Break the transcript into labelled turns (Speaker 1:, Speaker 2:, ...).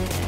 Speaker 1: Thank you.